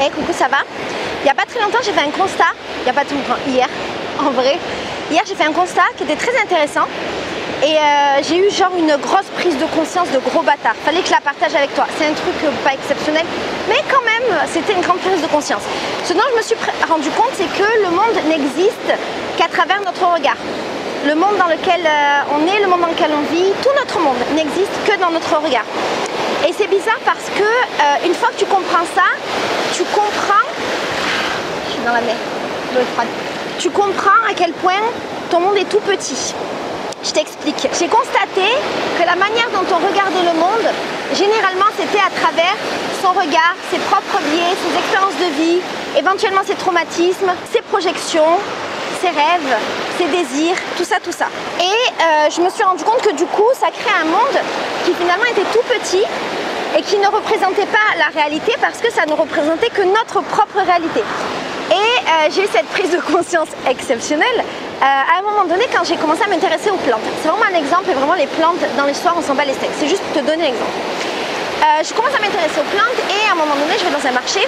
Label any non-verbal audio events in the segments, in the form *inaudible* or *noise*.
Hey, coucou, ça va? Il n'y a pas très longtemps, j'ai fait un constat. Il n'y a pas tout longtemps, hier, *laughs* en vrai. Hier, j'ai fait un constat qui était très intéressant. Et euh, j'ai eu genre une grosse prise de conscience de gros bâtard. Fallait que je la partage avec toi. C'est un truc euh, pas exceptionnel, mais quand même, c'était une grande prise de conscience. Ce dont je me suis rendu compte, c'est que le monde n'existe qu'à travers notre regard. Le monde dans lequel euh, on est, le monde dans lequel on vit, tout notre monde n'existe que dans notre regard. Et c'est bizarre parce que euh, une fois que tu comprends ça, tu comprends. Je suis dans la mer, l'eau est froide. Tu comprends à quel point ton monde est tout petit. Je t'explique. J'ai constaté que la manière dont on regardait le monde, généralement, c'était à travers son regard, ses propres biais, ses expériences de vie, éventuellement ses traumatismes, ses projections, ses rêves, ses désirs, tout ça, tout ça. Et euh, je me suis rendu compte que du coup, ça crée un monde qui finalement était tout petit et qui ne représentait pas la réalité parce que ça ne représentait que notre propre réalité. Et euh, j'ai eu cette prise de conscience exceptionnelle euh, à un moment donné quand j'ai commencé à m'intéresser aux plantes. C'est vraiment un exemple et vraiment les plantes dans l'histoire on s'en bat les steaks. C'est juste pour te donner l'exemple. je commence à m'intéresser aux plantes et à un moment donné je vais dans un marché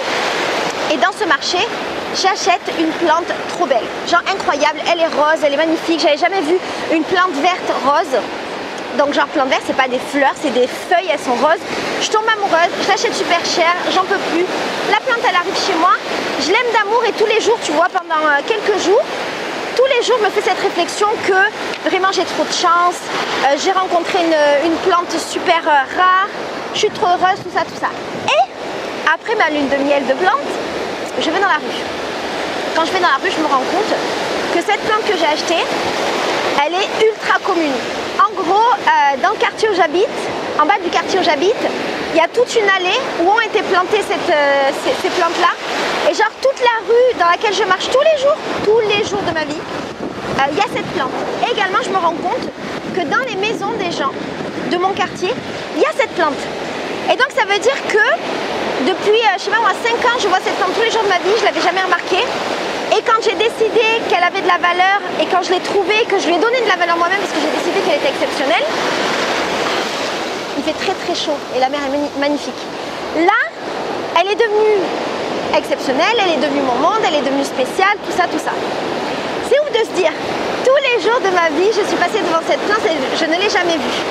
et dans ce marché j'achète une plante trop belle, genre incroyable, elle est rose, elle est magnifique, j'avais jamais vu une plante verte rose. Donc genre plante verte, c'est pas des fleurs, c'est des feuilles, elles sont roses. Je tombe amoureuse, je l'achète super cher, j'en peux plus. La plante elle arrive chez moi, je l'aime d'amour et tous les jours, tu vois, pendant euh, quelques jours, tous les jours je me fais cette réflexion que vraiment j'ai trop de chance, euh, j'ai rencontré une, plante super euh, rare, je suis trop heureuse, tout ça, tout ça. Et après ma lune de miel de plante, je vais dans la rue quand je vais dans la rue, je me rends compte que cette plante que j'ai achetée, elle est ultra commune. Euh, dans le quartier où j'habite, en bas du quartier où j'habite, il y a toute une allée où ont été plantées euh, ces, plantes-là. Et genre toute la rue dans laquelle je marche tous les jours, tous les jours de ma vie, euh, il y a cette plante. Et également, je me rends compte que dans les maisons des gens de mon quartier, il y a cette plante. Et donc ça veut dire que depuis, je sais pas moi, 5 ans, je vois cette plante tous les jours de ma vie, je ne l'avais jamais remarquée. Et quand j'ai décidé qu'elle avait de la valeur et quand je l'ai trouvée, que je lui ai donné de la valeur moi-même parce que j'ai décidé qu'elle était exceptionnelle, il fait très très chaud et la mer est magnifique. Là, elle est devenue exceptionnelle, elle est devenue mon monde, elle est devenue spéciale, tout ça, tout ça. C'est ouf de se dire, tous les jours de ma vie, je suis passée devant cette plante et je ne l'ai jamais vue.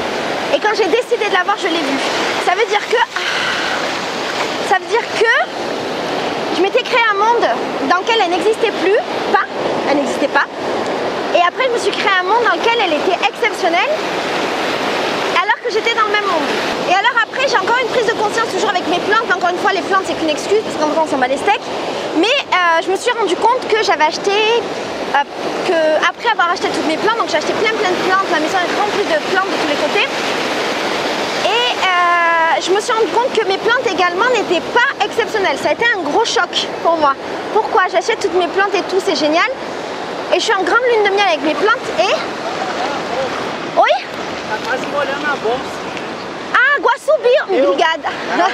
Et quand j'ai décidé de la voir, je l'ai vue. Ça veut dire que... Ça veut dire que créé un monde dans lequel elle n'existait plus, pas, elle n'existait pas. Et après, je me suis créé un monde dans lequel elle était exceptionnelle, alors que j'étais dans le même monde. Et alors après, j'ai encore une prise de conscience, toujours avec mes plantes. Encore une fois, les plantes, c'est qu'une excuse, parce qu'en temps, on s'en bat les steaks. Mais euh, je me suis rendu compte que j'avais acheté, euh, que après avoir acheté toutes mes plantes, donc j'ai acheté plein plein de plantes, ma maison est remplie de plantes de tous les côtés. Et euh, je me suis rendu compte que mes plantes également n'étaient pas exceptionnelles. Ça a été un gros choc pour moi. Pourquoi J'achète toutes mes plantes et tout, c'est génial. Et je suis en grande lune de miel avec mes plantes et... Oui Ah, gua subir, obrigada. *laughs*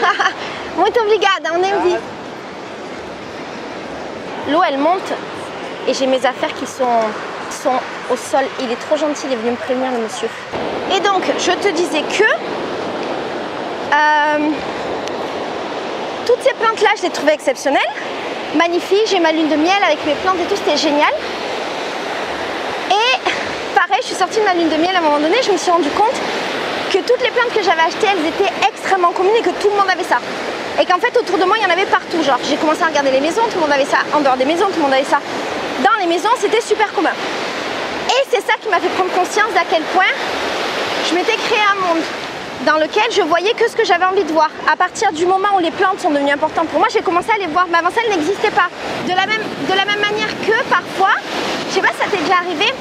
Muito obrigada, on est vie. L'eau, elle monte et j'ai mes affaires qui sont, sont au sol. Il est trop gentil, il est venu me prévenir, le monsieur. Et donc, je te disais que euh, toutes ces plantes-là, je les trouvais exceptionnelles, magnifiques. J'ai ma lune de miel avec mes plantes et tout, c'était génial. Et pareil, je suis sortie de ma lune de miel à un moment donné, je me suis rendu compte que toutes les plantes que j'avais achetées, elles étaient extrêmement communes et que tout le monde avait ça. Et qu'en fait, autour de moi, il y en avait partout. Genre, j'ai commencé à regarder les maisons, tout le monde avait ça. En dehors des maisons, tout le monde avait ça. Dans les maisons, c'était super commun. Et c'est ça qui m'a fait prendre conscience d'à quel point je m'étais créé un monde dans lequel je voyais que ce que j'avais envie de voir. À partir du moment où les plantes sont devenues importantes pour moi, j'ai commencé à les voir, mais avant ça, elles n'existaient pas. De la, même, de la même manière que parfois, je sais pas si ça t'est déjà arrivé,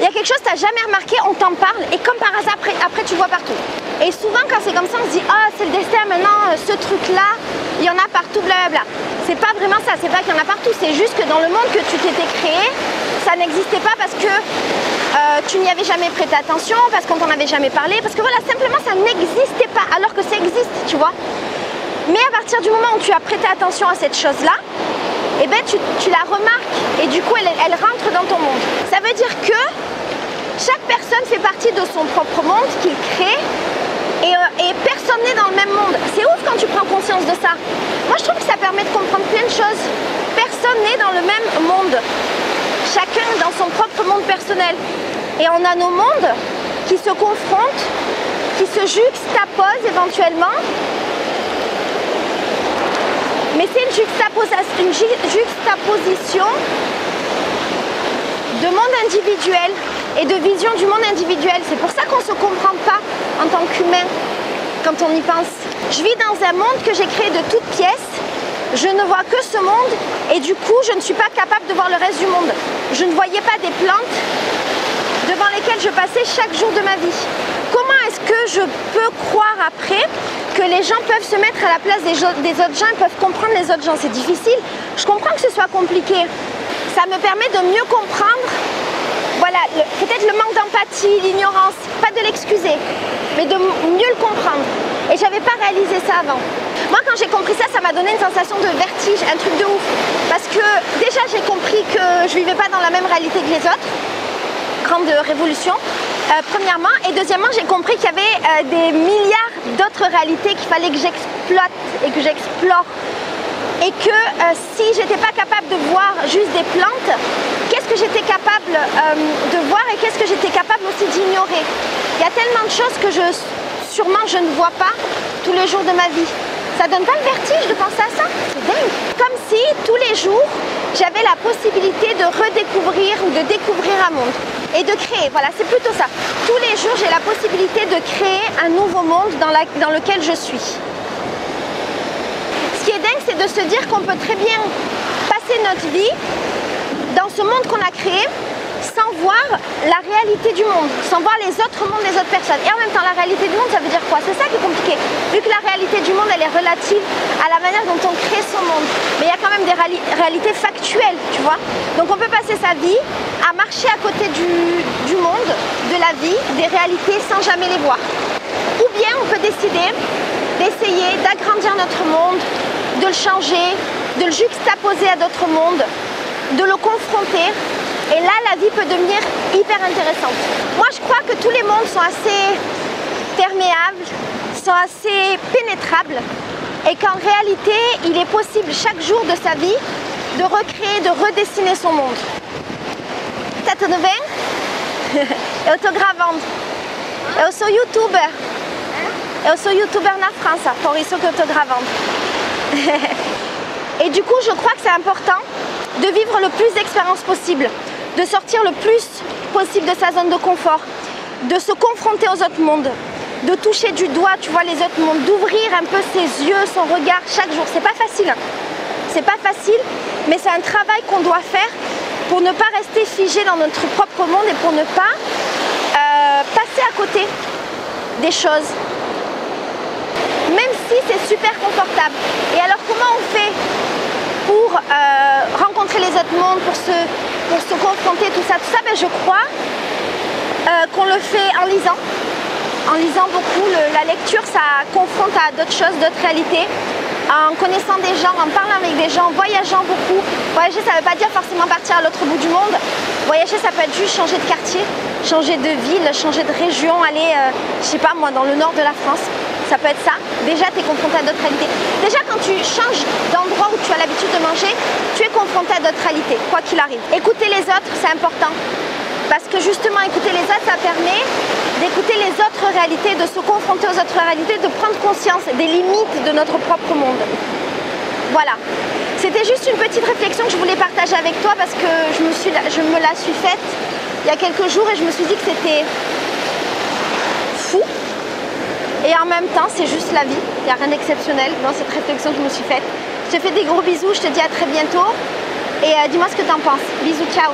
il y a quelque chose que tu n'as jamais remarqué, on t'en parle, et comme par hasard, après, après tu vois partout. Et souvent, quand c'est comme ça, on se dit oh, c'est le destin maintenant, euh, ce truc-là, il y en a partout, blablabla. C'est pas vraiment ça, c'est pas qu'il y en a partout, c'est juste que dans le monde que tu t'étais créé, ça n'existait pas parce que euh, tu n'y avais jamais prêté attention, parce qu'on t'en avait jamais parlé, parce que voilà, simplement ça n'existait pas, alors que ça existe, tu vois. Mais à partir du moment où tu as prêté attention à cette chose-là, eh ben tu, la remarques et du coup elle, rentre dans ton monde. Ça veut dire que chaque personne fait partie de son propre monde qu'il crée euh, et, personne n'est dans le même monde. C'est ouf quand tu prends conscience de ça. Moi je trouve que ça permet de comprendre plein de chose. Personne n'est dans le même monde. Chacun dans son propre monde personnel. Et on a nos mondes qui se confrontent, qui se juxtaposent éventuellement. Mais c'est une, juxtaposition de monde individuel et de vision du monde individuel. C'est pour ça qu'on ne se comprend pas en tant qu'humain quand on y pense. Je vis dans un monde que j'ai créé de toutes pièces. Je ne vois que ce monde et du coup, je ne suis pas capable de voir le reste du monde. Je ne voyais pas des plantes devant lesquelles je passais chaque jour de ma vie. Comment est-ce que je peux croire après que les gens peuvent se mettre à la place des, autres gens peuvent comprendre les autres gens? C'est difficile. Je comprends que ce soit compliqué. Ça me permet de mieux comprendre voilà, peut-être le manque d'empathie, l'ignorance, pas de l'excuser, mais de mieux le comprendre. Et j'avais pas réalisé ça avant. Moi, quand j'ai compris ça, ça m'a donné une sensation de vertige, un truc de ouf. Parce que déjà, j'ai compris que je vivais pas dans la même réalité que les autres. Grande révolution. Euh, premièrement. Et deuxièmement, j'ai compris qu'il y avait euh, des milliards d'autres réalités qu'il fallait que j'exploite et que j'explore et que euh, si j'étais pas capable de voir juste des plantes, qu'est-ce que j'étais capable euh, de voir et qu'est-ce que j'étais capable aussi d'ignorer? Il y a tellement de choses que je sûrement je ne vois pas tous les jours de ma vie. Ça donne pas le vertige de penser à ça C'est dingue. Comme si tous les jours j'avais la possibilité de redécouvrir ou de découvrir un monde et de créer. Voilà, c'est plutôt ça. Tous les jours j'ai la possibilité de créer un nouveau monde dans, dans lequel je suis c'est de se dire qu'on peut très bien passer notre vie dans ce monde qu'on a créé sans voir la réalité du monde, sans voir les autres mondes des autres personnes. Et en même temps, la réalité du monde, ça veut dire quoi? C'est ça qui est compliqué. Vu que la réalité du monde, elle est relative à la manière dont on crée son monde. Mais il y a quand même des réalités factuelles, tu vois? Donc on peut passer sa vie à marcher à côté du, monde, de la vie, des réalités sans jamais les voir. Ou bien on peut décider d'essayer d'agrandir notre monde, de le changer, de le juxtaposer à d'autres mondes, de le confronter. Et là, la vie peut devenir hyper intéressante. Moi, je crois que tous les mondes sont assez perméables, sont assez pénétrables et qu'en réalité, il est possible chaque jour de sa vie de recréer, de redessiner son monde. Tudo bem? Eu tô gravando. Eu sou youtuber. Eu sou na França, por isso. Et du coup, je crois que c'est important de vivre le plus d'expériences possible, de sortir le plus possible de sa zone de confort, de se confronter aux autres mondes, de toucher du doigt, tu vois, les autres mondes, d'ouvrir un peu ses yeux, son regard chaque jour. C'est pas facile. Hein. C'est pas facile, mais c'est un travail qu'on doit faire pour ne pas rester figé dans notre propre monde et pour ne pas euh, passer à côté des choses, même si c'est super confortable. Et alors comment on fait pour euh, rencontrer les autres mondes, pour se, pour se confronter, tout ça, tout ça ben, Je crois euh, qu'on le fait en lisant. En lisant beaucoup, la lecture, ça confronte à d'autres choses, d'autres réalités en connaissant des gens, en parlant avec des gens, en voyageant beaucoup. Voyager, ça ne veut pas dire forcément partir à l'autre bout du monde. Voyager, ça peut être juste changer de quartier, changer de ville, changer de région, aller, euh, je sais pas moi, dans le nord de la France ça peut être ça. Déjà, tu es confronté à d'autres réalités. Déjà, quand tu changes d'endroit où tu as l'habitude de manger, tu es confronté à d'autres réalités, quoi qu'il arrive. Écouter les autres, c'est important. Parce que justement, écouter les autres, ça permet d'écouter les autres réalités, de se confronter aux autres réalités, de prendre conscience des limites de notre propre monde. Voilà. C'était juste une petite réflexion que je voulais partager avec toi parce que je me, suis, je me la suis faite il y a quelques jours et je me suis dit que c'était fou et en même temps, c'est juste la vie. Il n'y a rien d'exceptionnel dans cette réflexion que je me suis faite. Je te fais des gros bisous, je te dis à très bientôt. Et euh, dis-moi ce que tu en penses. Bisous, ciao